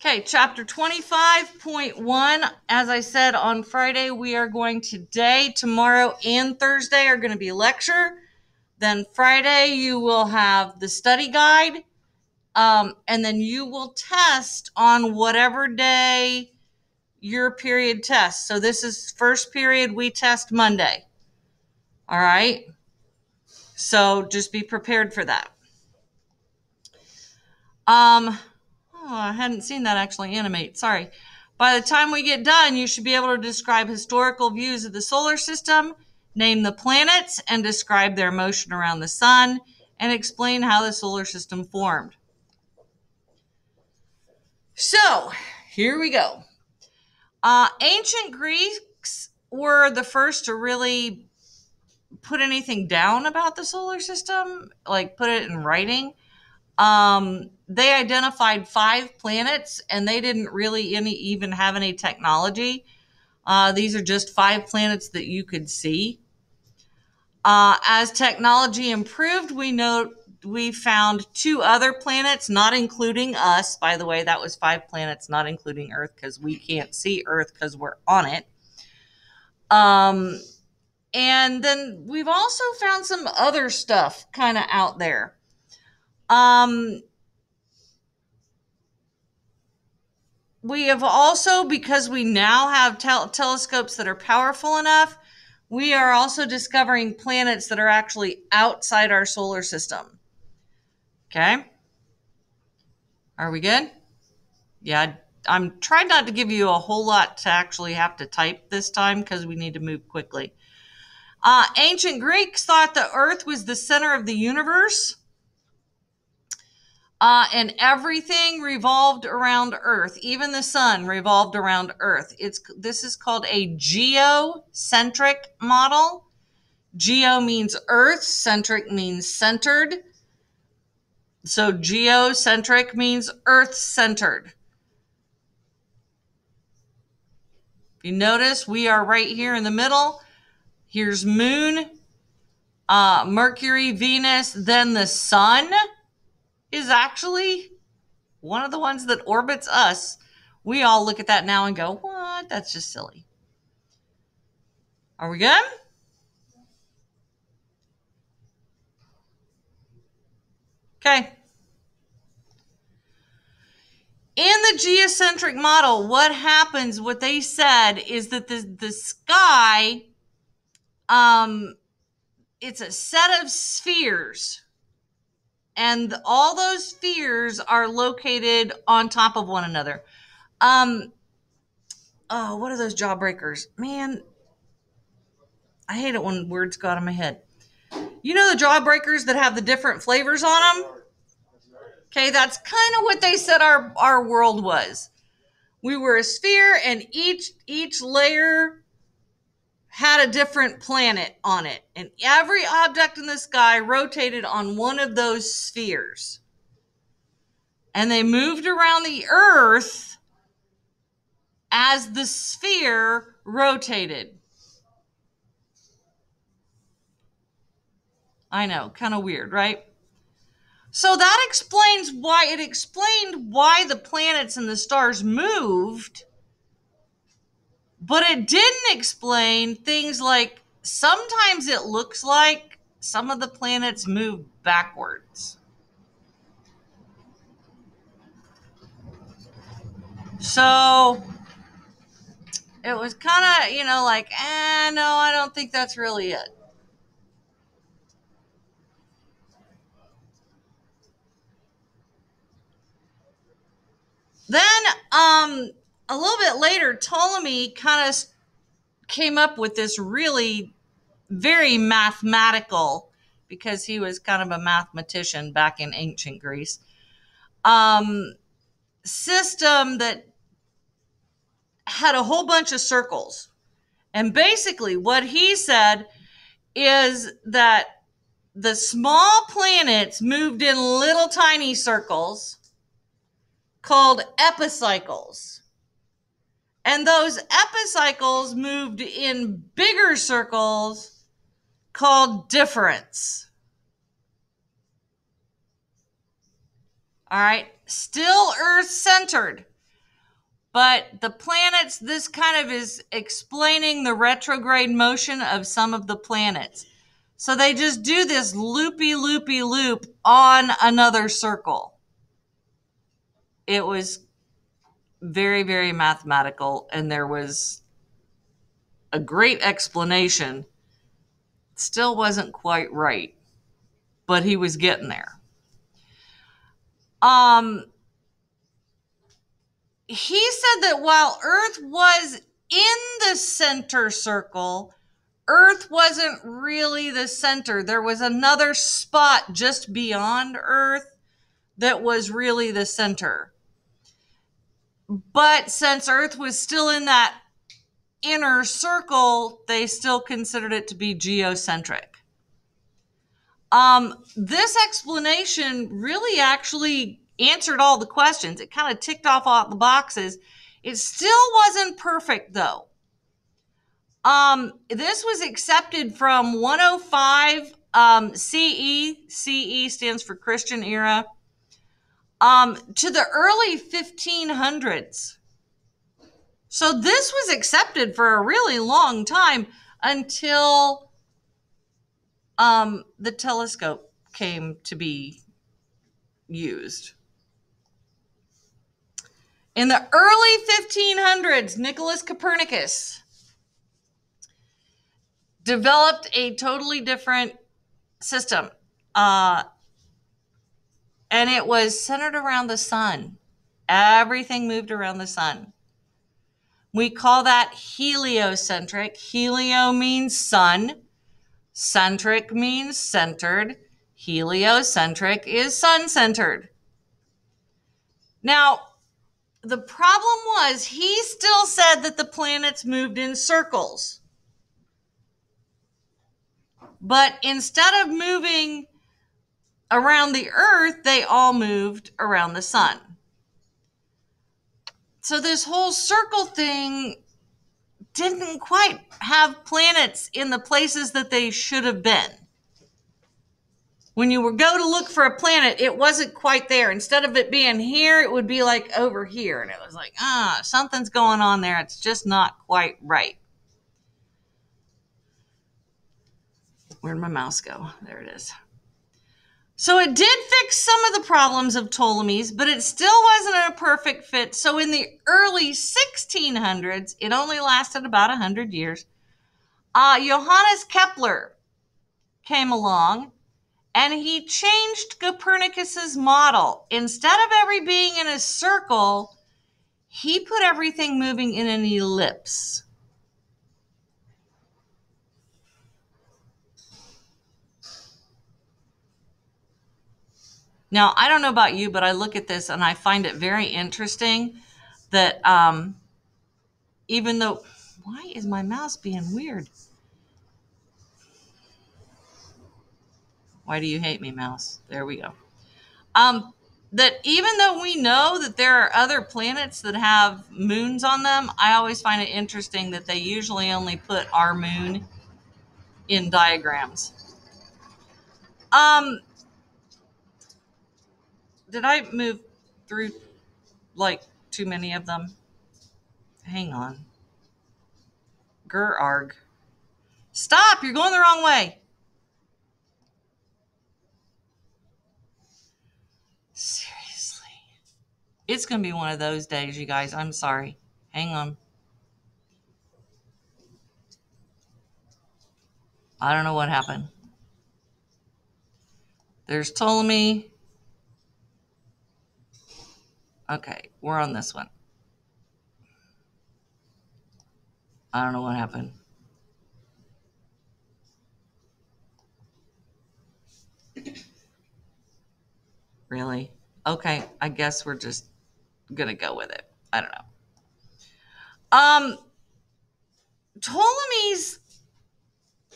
Okay, chapter 25.1. As I said on Friday, we are going today, tomorrow, and Thursday are going to be lecture. Then Friday, you will have the study guide. Um, and then you will test on whatever day your period tests. So this is first period, we test Monday. All right. So just be prepared for that. Um, oh, I hadn't seen that actually animate. Sorry. By the time we get done, you should be able to describe historical views of the solar system, name the planets, and describe their motion around the sun, and explain how the solar system formed. So, here we go. Uh, ancient Greeks were the first to really put anything down about the solar system, like put it in writing. Um, they identified five planets and they didn't really any even have any technology. Uh, these are just five planets that you could see. Uh, as technology improved, we know we found two other planets, not including us. By the way, that was five planets, not including Earth, because we can't see Earth because we're on it. Um, and then we've also found some other stuff kind of out there. Um, we have also, because we now have tel- telescopes that are powerful enough, we are also discovering planets that are actually outside our solar system. Okay. Are we good? Yeah, I'm trying not to give you a whole lot to actually have to type this time because we need to move quickly. Uh, ancient Greeks thought the earth was the center of the universe. Uh, and everything revolved around Earth. Even the sun revolved around Earth. It's this is called a geocentric model. Geo means Earth. Centric means centered. So geocentric means Earth centered. If you notice, we are right here in the middle. Here's Moon, uh, Mercury, Venus, then the Sun is actually one of the ones that orbits us. We all look at that now and go, what? That's just silly. Are we good? Okay. In the geocentric model, what happens, what they said is that the, the sky, um, it's a set of spheres and all those spheres are located on top of one another. Um, oh, what are those jawbreakers? Man, I hate it when words got in my head. You know the jawbreakers that have the different flavors on them? Okay, that's kind of what they said our, our world was. We were a sphere and each each layer had a different planet on it, and every object in the sky rotated on one of those spheres. And they moved around the Earth as the sphere rotated. I know, kind of weird, right? So that explains why it explained why the planets and the stars moved but it didn't explain things like sometimes it looks like some of the planets move backwards. So it was kind of, you know, like, eh, no, I don't think that's really it. Then, um, a little bit later, Ptolemy kind of came up with this really very mathematical, because he was kind of a mathematician back in ancient Greece, um, system that had a whole bunch of circles. And basically, what he said is that the small planets moved in little tiny circles called epicycles. And those epicycles moved in bigger circles called deferents. All right, still Earth centered. but the planets, this kind of is explaining the retrograde motion of some of the planets. So they just do this loopy, loopy loop on another circle. It was very, very mathematical, and there was a great explanation. Still wasn't quite right, but he was getting there. Um, he said that while Earth was in the center circle, Earth wasn't really the center. There was another spot just beyond Earth that was really the center. But since Earth was still in that inner circle, they still considered it to be geocentric. Um, this explanation really actually answered all the questions. It kind of ticked off all the boxes. It still wasn't perfect though. Um, this was accepted from 105 um, CE. CE stands for Christian era. Um, to the early 1500s. So this was accepted for a really long time until um, the telescope came to be used. In the early 1500s, Nicholas Copernicus developed a totally different system. Uh, and it was centered around the sun. Everything moved around the sun. We call that heliocentric. Helio means sun, centric means centered. Heliocentric is sun centered. Now, the problem was he still said that the planets moved in circles. But instead of moving around the earth, they all moved around the sun. So this whole circle thing didn't quite have planets in the places that they should have been when you would go to look for a planet, it wasn't quite there. Instead of it being here, it would be like over here. And it was like, ah, something's going on there. It's just not quite right. Where'd my mouse go? There it is. So it did fix some of the problems of Ptolemy's, but it still wasn't a perfect fit. So in the early 1600s, it only lasted about 100 years. Uh, Johannes Kepler came along and he changed Copernicus's model. Instead of every being in a circle, he put everything moving in an ellipse. Now, I don't know about you, but I look at this and I find it very interesting that um, even though, why is my mouse being weird? Why do you hate me, mouse? There we go. Um, that even though we know that there are other planets that have moons on them, I always find it interesting that they usually only put our moon in diagrams. Um, did I move through like too many of them? Hang on. Ger arg. Stop! You're going the wrong way. Seriously. It's going to be one of those days, you guys. I'm sorry. Hang on. I don't know what happened. There's Ptolemy. Okay, we're on this one. I don't know what happened. Really? Okay, I guess we're just gonna go with it. I don't know. Um, Ptolemy's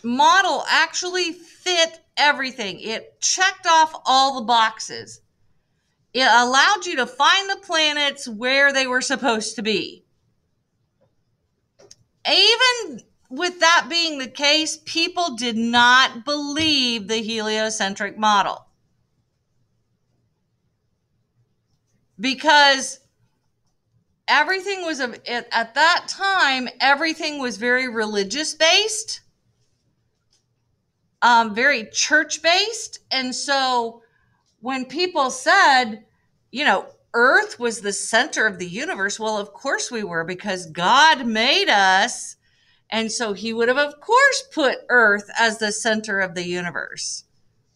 model actually fit everything. It checked off all the boxes. It allowed you to find the planets where they were supposed to be. Even with that being the case, people did not believe the heliocentric model. because everything was at, at that time everything was very religious based um, very church based and so when people said you know earth was the center of the universe well of course we were because god made us and so he would have of course put earth as the center of the universe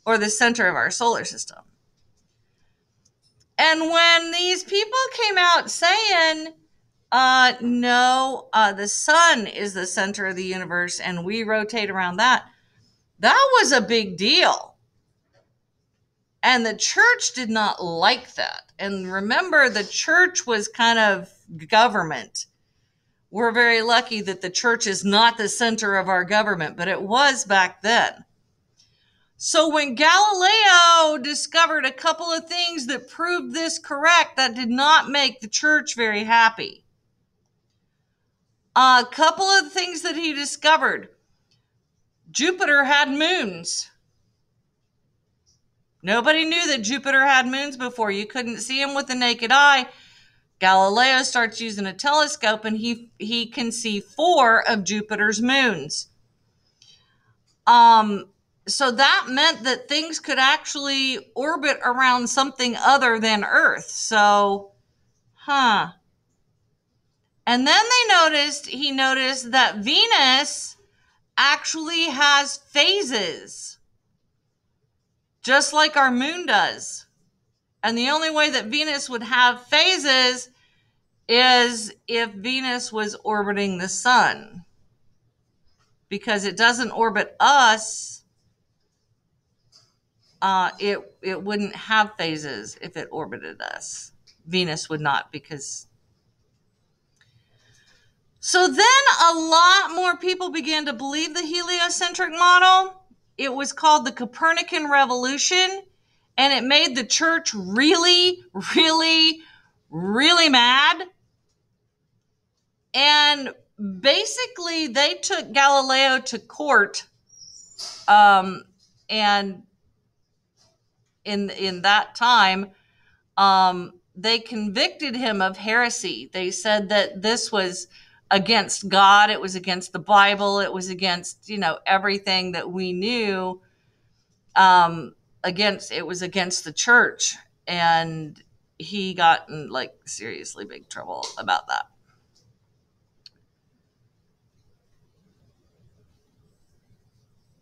or the center of our solar system and when these people came out saying, uh, no, uh, the sun is the center of the universe and we rotate around that, that was a big deal. And the church did not like that. And remember, the church was kind of government. We're very lucky that the church is not the center of our government, but it was back then. So when Galileo discovered a couple of things that proved this correct, that did not make the church very happy. A couple of things that he discovered. Jupiter had moons. Nobody knew that Jupiter had moons before. You couldn't see them with the naked eye. Galileo starts using a telescope and he he can see four of Jupiter's moons. Um so that meant that things could actually orbit around something other than Earth. So, huh. And then they noticed, he noticed that Venus actually has phases, just like our moon does. And the only way that Venus would have phases is if Venus was orbiting the sun. Because it doesn't orbit us uh, it it wouldn't have phases if it orbited us. Venus would not because. So then a lot more people began to believe the heliocentric model. It was called the Copernican Revolution, and it made the church really, really, really mad. And basically, they took Galileo to court um, and in in that time um, they convicted him of heresy they said that this was against god it was against the bible it was against you know everything that we knew um, against it was against the church. And he got in like seriously big trouble about that.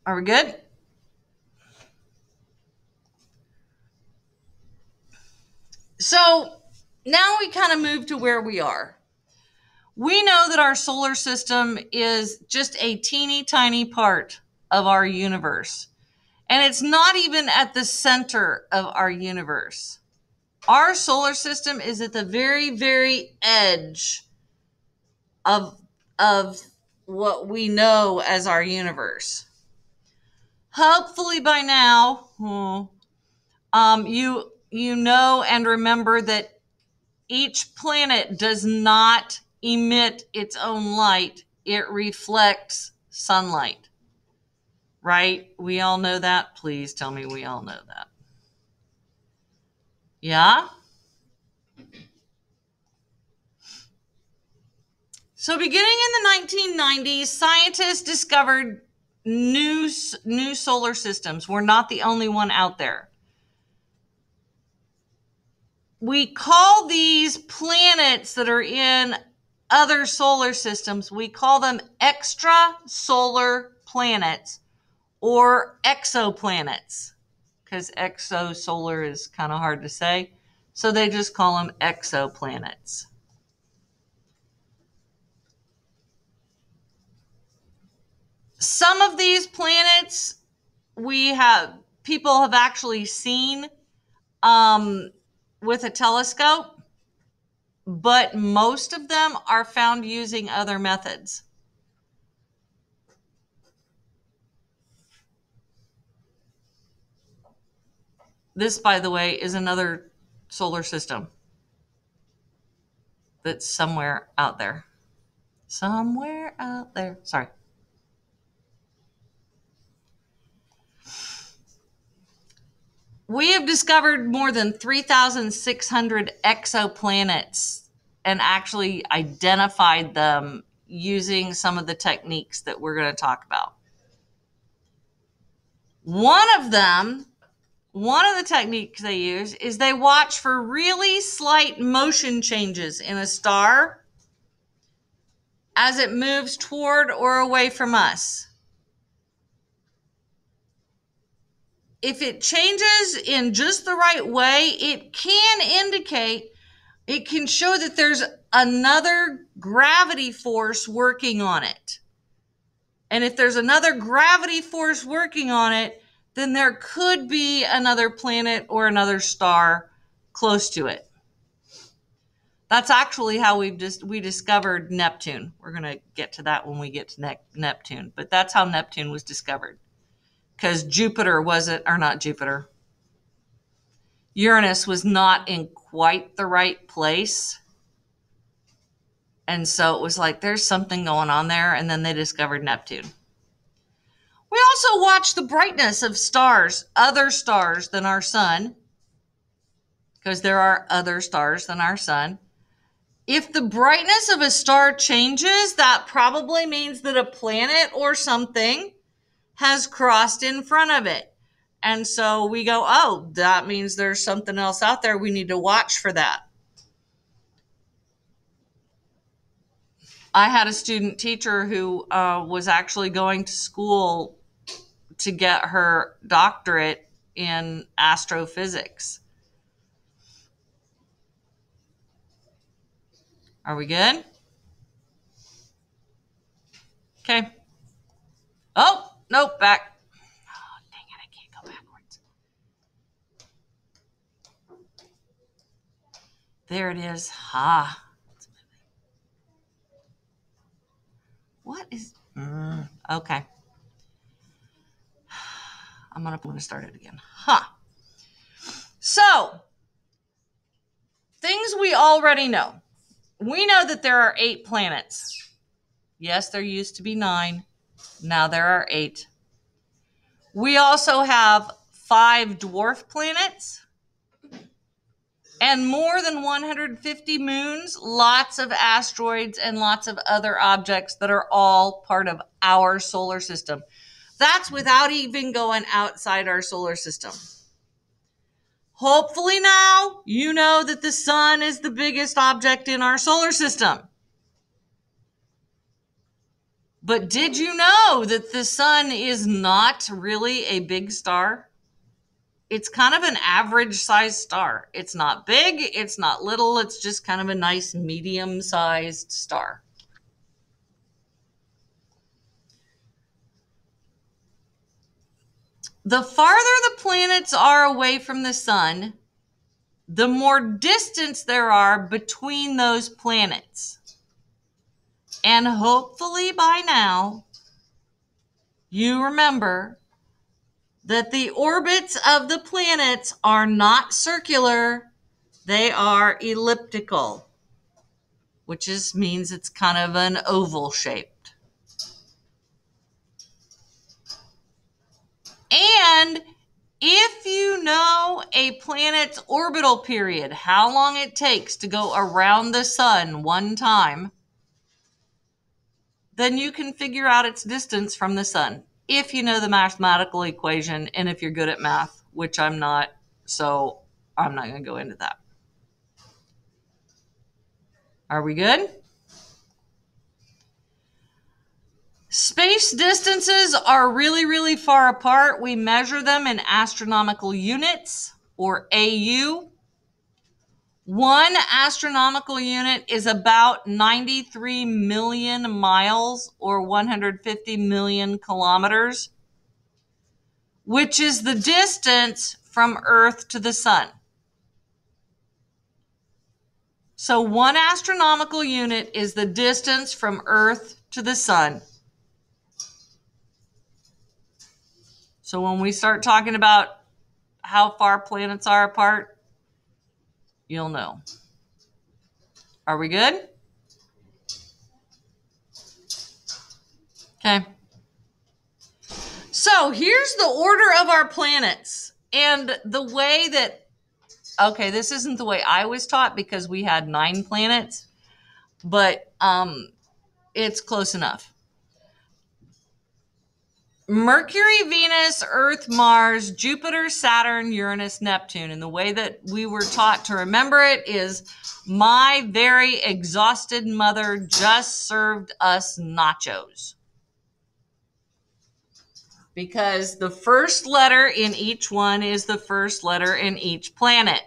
Are we good? So now we kind of move to where we are. We know that our solar system is just a teeny tiny part of our universe. And it's not even at the center of our universe. Our solar system is at the very, very edge of, of what we know as our universe. Hopefully by now, hmm, um, you you know and remember that each planet does not emit its own light, it reflects sunlight. Right? We all know that. Please tell me we all know that. Yeah? So, beginning in the 1990s, scientists discovered new, new solar systems. We're not the only one out there we call these planets that are in other solar systems, we call them extrasolar planets or exoplanets because exosolar is kind of hard to say. So they just call them exoplanets. Some of these planets we have people have actually seen um, with a telescope, but most of them are found using other methods. This, by the way, is another solar system that's somewhere out there. Somewhere out there. Sorry. We have discovered more than 3,600 exoplanets and actually identified them using some of the techniques that we're going to talk about. One of them, one of the techniques they use is they watch for really slight motion changes in a star as it moves toward or away from us. If it changes in just the right way, it can indicate, it can show that there's another gravity force working on it. And if there's another gravity force working on it, then there could be another planet or another star close to it. That's actually how we've just we discovered Neptune. We're going to get to that when we get to ne- Neptune, but that's how Neptune was discovered. Cuz Jupiter wasn't or not Jupiter. Uranus was not in quite the right place. And so it was like there's something going on there and then they discovered Neptune. We also watch the brightness of stars, other stars than our sun, because there are other stars than our sun. If the brightness of a star changes, that probably means that a planet or something has crossed in front of it. And so we go, oh, that means there's something else out there. We need to watch for that. I had a student teacher who uh, was actually going to school to get her doctorate in astrophysics. Are we good? Okay. Oh, nope, back. Oh, dang it, I can't go backwards. There it is. Ha. What is. Mm, okay. I'm I'm gonna start it again. Huh. So, things we already know we know that there are eight planets. Yes, there used to be nine. Now there are eight. We also have five dwarf planets and more than 150 moons, lots of asteroids, and lots of other objects that are all part of our solar system. That's without even going outside our solar system. Hopefully, now you know that the sun is the biggest object in our solar system. But did you know that the sun is not really a big star? It's kind of an average sized star. It's not big, it's not little, it's just kind of a nice medium sized star. the farther the planets are away from the sun, the more distance there are between those planets. And hopefully by now, you remember that the orbits of the planets are not circular, they are elliptical, which means it's kind of an oval shape. And if you know a planet's orbital period, how long it takes to go around the sun one time, then you can figure out its distance from the sun if you know the mathematical equation and if you're good at math, which I'm not, so I'm not going to go into that. Are we good? Space distances are really, really far apart. We measure them in astronomical units or AU. One astronomical unit is about 93 million miles or 150 million kilometers, which is the distance from Earth to the Sun. So, one astronomical unit is the distance from Earth to the Sun. So when we start talking about how far planets are apart, you'll know. Are we good? Okay. So here's the order of our planets and the way that, okay, this isn't the way I was taught because we had nine planets. but um, it's close enough. Mercury, Venus, Earth, Mars, Jupiter, Saturn, Uranus, Neptune. And the way that we were taught to remember it is my very exhausted mother just served us nachos. Because the first letter in each one is the first letter in each planet.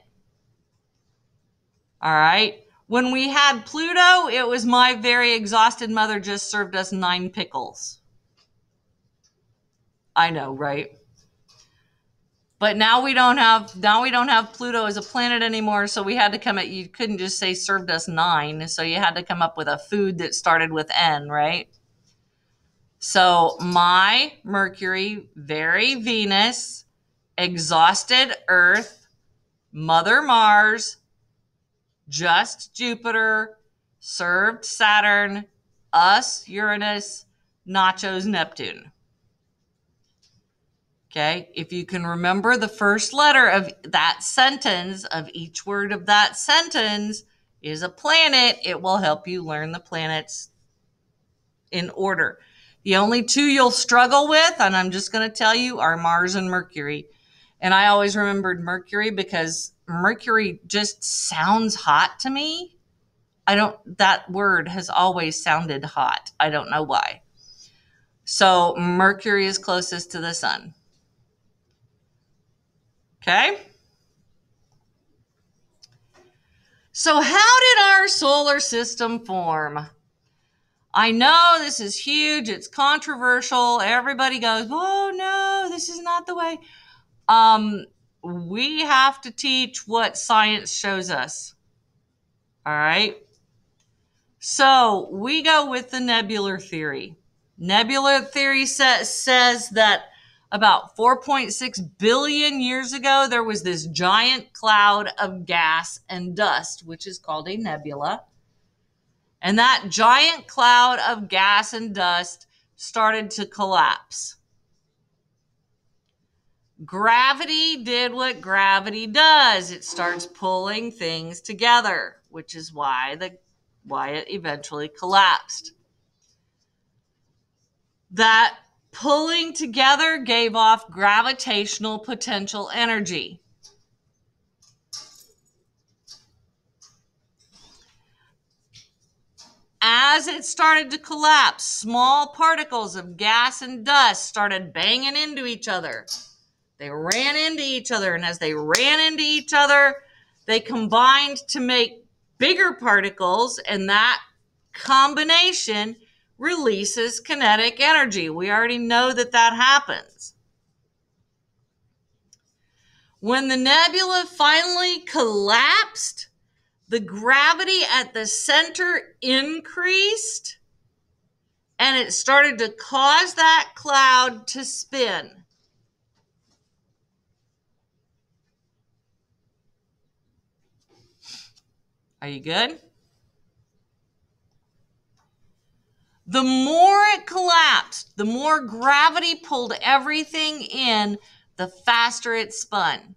All right. When we had Pluto, it was my very exhausted mother just served us nine pickles. I know, right? But now we don't have now we don't have Pluto as a planet anymore, so we had to come at you couldn't just say served us 9, so you had to come up with a food that started with N, right? So my Mercury, very Venus, exhausted Earth, Mother Mars, just Jupiter, served Saturn, us Uranus, nachos Neptune. Okay, if you can remember the first letter of that sentence, of each word of that sentence is a planet, it will help you learn the planets in order. The only two you'll struggle with, and I'm just going to tell you, are Mars and Mercury. And I always remembered Mercury because Mercury just sounds hot to me. I don't, that word has always sounded hot. I don't know why. So Mercury is closest to the sun. Okay. So, how did our solar system form? I know this is huge, it's controversial. Everybody goes, oh no, this is not the way. Um, we have to teach what science shows us. All right. So we go with the nebular theory. Nebular theory sa- says that about 4.6 billion years ago, there was this giant cloud of gas and dust, which is called a nebula. And that giant cloud of gas and dust started to collapse. Gravity did what gravity does. It starts pulling things together, which is why the why it eventually collapsed. That pulling together gave off gravitational potential energy. As it started to collapse, small particles of gas and dust started banging into each other. They ran into each other, and as they ran into each other, they combined to make bigger particles, and that combination releases kinetic energy. We already know that that happens. When the nebula finally collapsed, the gravity at the center increased and it started to cause that cloud to spin. Are you good? The more it collapsed, the more gravity pulled everything in, the faster it spun.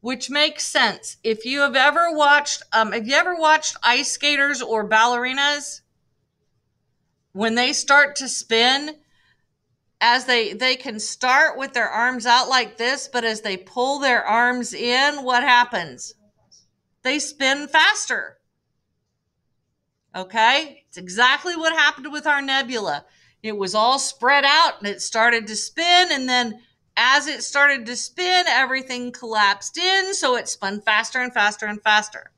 Which makes sense. If you have ever watched, um, have you ever watched ice skaters or ballerinas? When they start to spin, as they they can start with their arms out like this, but as they pull their arms in, what happens? They spin faster. Okay? It's exactly what happened with our nebula. It was all spread out and it started to spin. And then as it started to spin, everything collapsed in. So it spun faster and faster and faster.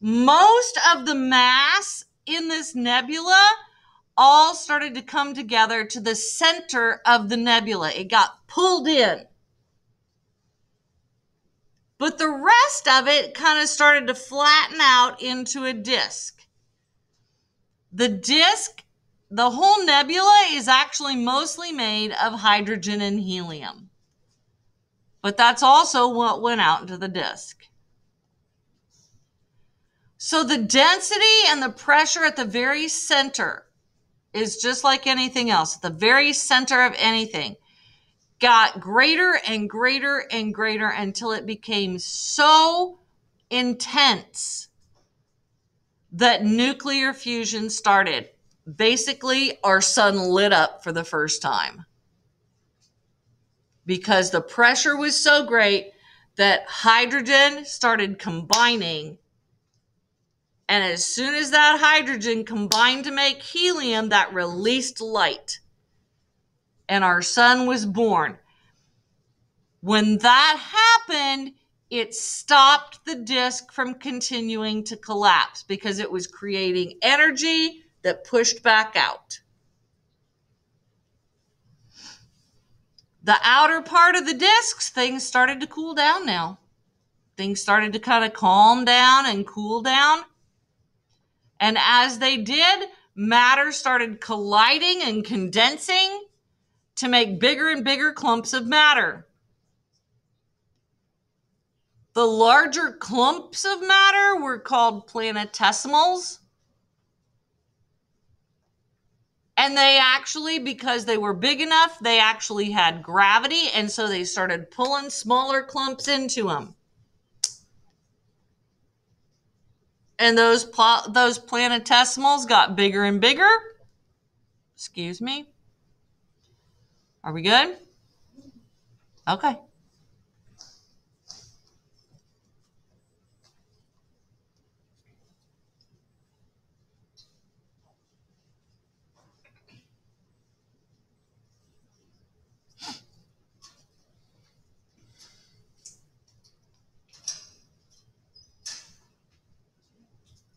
Most of the mass in this nebula all started to come together to the center of the nebula. It got pulled in. But the rest of it kind of started to flatten out into a disk. The disk, the whole nebula is actually mostly made of hydrogen and helium. But that's also what went out into the disk. So the density and the pressure at the very center is just like anything else, at the very center of anything got greater and greater and greater until it became so intense that nuclear fusion started. Basically, our sun lit up for the first time because the pressure was so great that hydrogen started combining. And as soon as that hydrogen combined to make helium, that released light. And our sun was born. When that happened, it stopped the disk from continuing to collapse because it was creating energy that pushed back out. The outer part of the discs, things started to cool down now. Things started to kind of calm down and cool down. And as they did, matter started colliding and condensing to make bigger and bigger clumps of matter. The larger clumps of matter were called planetesimals. And they actually, because they were big enough, they actually had gravity. And so they started pulling smaller clumps into them. And those, those planetesimals got bigger and bigger. Excuse me. Are we good? Okay.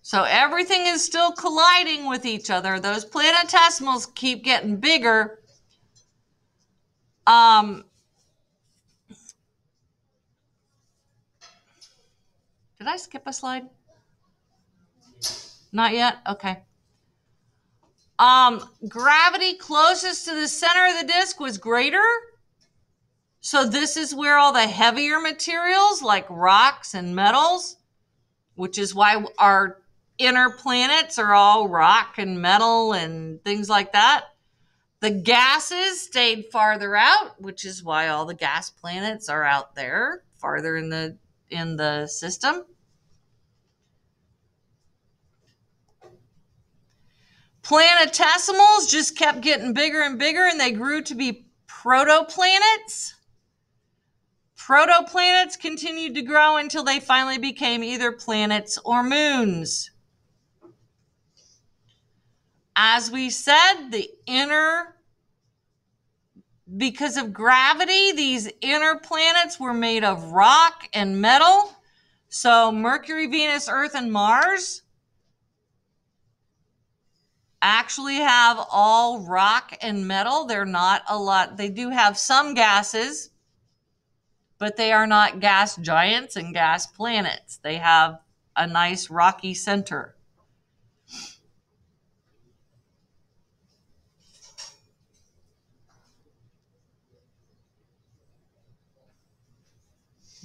So everything is still colliding with each other. Those planetesimals keep getting bigger. Um, did I skip a slide? Not yet? Okay. Um, gravity closest to the center of the disk was greater. So this is where all the heavier materials like rocks and metals, which is why our inner planets are all rock and metal and things like that. The gases stayed farther out, which is why all the gas planets are out there, farther in the in the system. Planetesimals just kept getting bigger and bigger and they grew to be protoplanets. Protoplanets continued to grow until they finally became either planets or moons. As we said, the inner, because of gravity, these inner planets were made of rock and metal. So Mercury, Venus, Earth, and Mars actually have all rock and metal. They're not a lot, they do have some gases, but they are not gas giants and gas planets. They have a nice rocky center.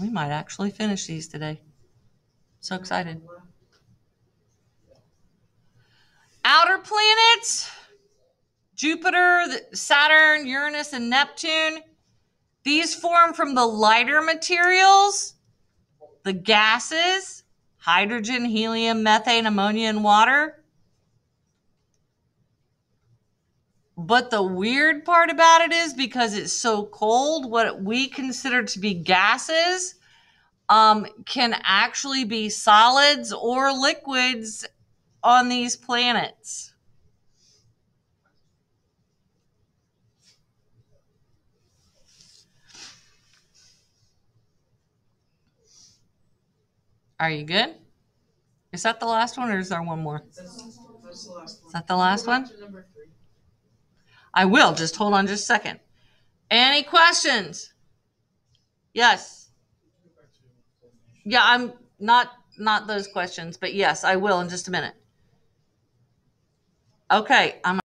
We might actually finish these today. So excited. Outer planets Jupiter, Saturn, Uranus, and Neptune. These form from the lighter materials, the gases, hydrogen, helium, methane, ammonia, and water. But the weird part about it is because it's so cold, what we consider to be gases um, can actually be solids or liquids on these planets. Are you good? Is that the last one or is there one more? Is that the last one? I will. Just hold on just a second. Any questions? Yes. Yeah, I'm not not those questions, but yes, I will in just a minute. Okay, I'm